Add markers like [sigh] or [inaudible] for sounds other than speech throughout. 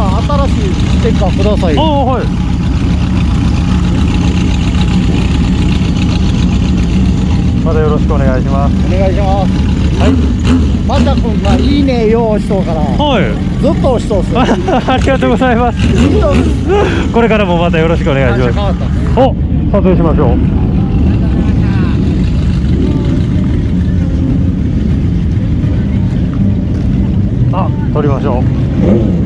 新しいステッカーください。ああはい。またよろしくお願いします。お願いします。はい。またくんがいいねようしとうから。はい。ずっと押しとうっす [laughs] ありがとうございます。[laughs] これからもまたよろしくお願いします。お撮影しましょう。あ撮りましょう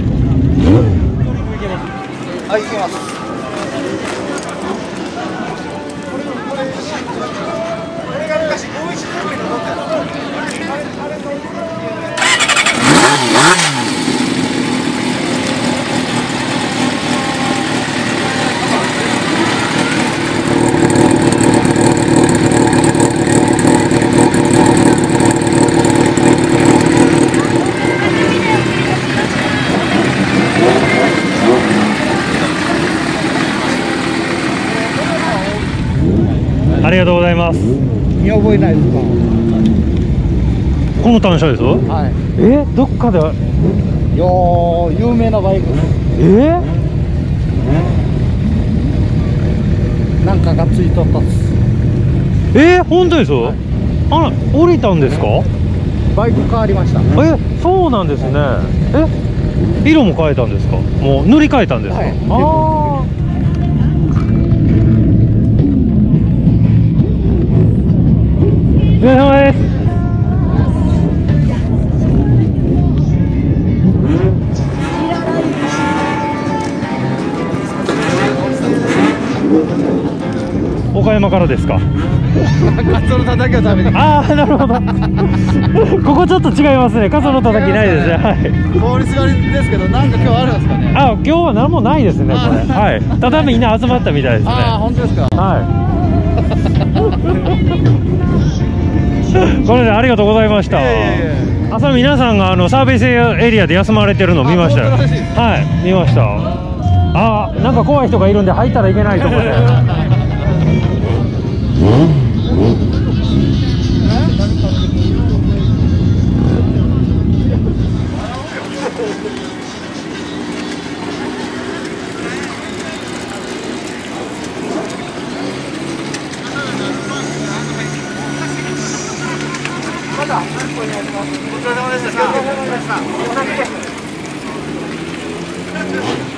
はい行きます。ありがとうございます。見覚えないですかこの単車ですはい。えどっかで？よー有名なバイクえ？なんかがついとったっす。え本当です、あら降りたんですか？バイク変わりました。えそうなんですね。え？色も変えたんですか？もう塗り替えたんですか、はい。ああ岡山からですか？ああなるほど。ここちょっと違いますね。傘のたたきないですね。はい。通りすがりですけどなんか今日あるんですかね。あ今日は何もないですねこれ。あはい。ただみんな集まったみたいですね。ああ本当ですか。はい。これでありがとうございました。いえいえい朝皆さんがあのサービスエリアで休まれてるの見ましたはい。見ましたあーなんか怖い人がいるんで入ったらいけないとこでまたお疲れ様でした。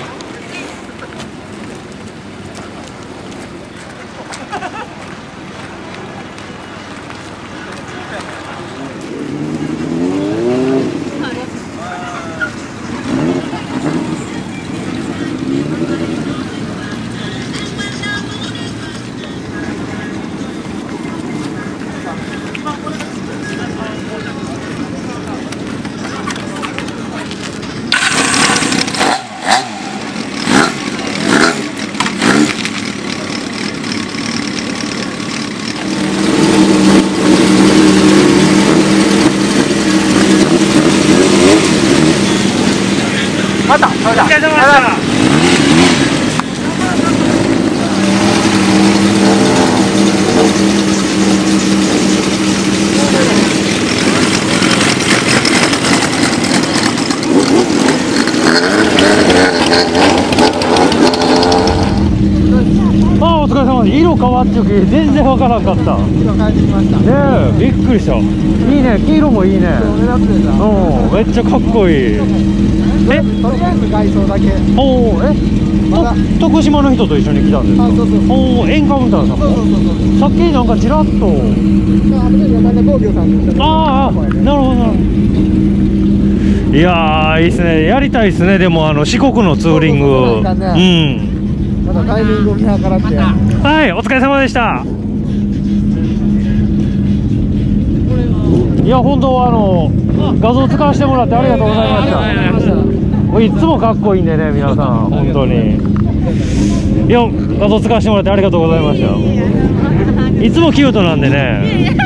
ああお疲れ様です。色変わっちゃうけ全然わからんかった。ね今帰ってきました。えびっくりした。いいね黄色もいいね。うん。めっちゃかっこいいえ？とりあえ？ず外装だ。けおおえま徳島の人と一緒に来たんですか？あそうそう。おおエンカウンターさんそうそうもそうそう。さっきなんかちらっと。あああなるほどなるほど。いやーいいですね。やりたいですね。でもあの四国のツーリングそうなんまたタイミングを見計らって。はいお疲れ様でした。いや本当あの画像使わせてもらってありがとうございましたいつもかっこいいんでね皆さん。本当に。いや画像使わせてもらってありがとうございましたいつもキュートなんでね。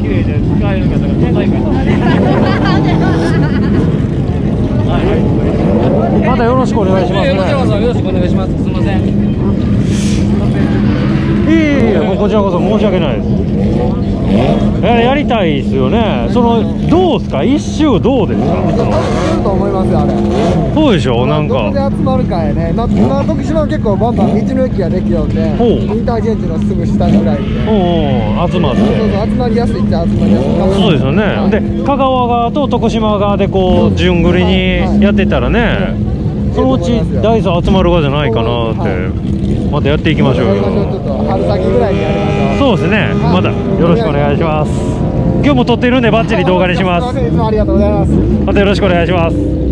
綺麗で使える方が都内からまたよろしくお願いします、ね、よろしくお願いします。すみません。いえいえこちらこそ申し訳ないです。えやりたいですよね。そのどうですか？一周どうですか？多分来ると思いますよあれ。そうでしょ？なんか。集まるかやね。ま今徳島は結構バンバン道の駅ができようでほう。インターチェンジのすぐ下ぐらいで。おうおう集まって。そうそう集まりやすいっちゃ集まりやすいそうですよね、はい。で香川側と徳島側でこう順繰りにやってたらね、そのうちダイソー集まる側じゃないかなって、またやっていきましょうよそうですね、またよろしくお願いします。今日も撮ってるんでバッチリ動画にします。ありがとうございます。またよろしくお願いします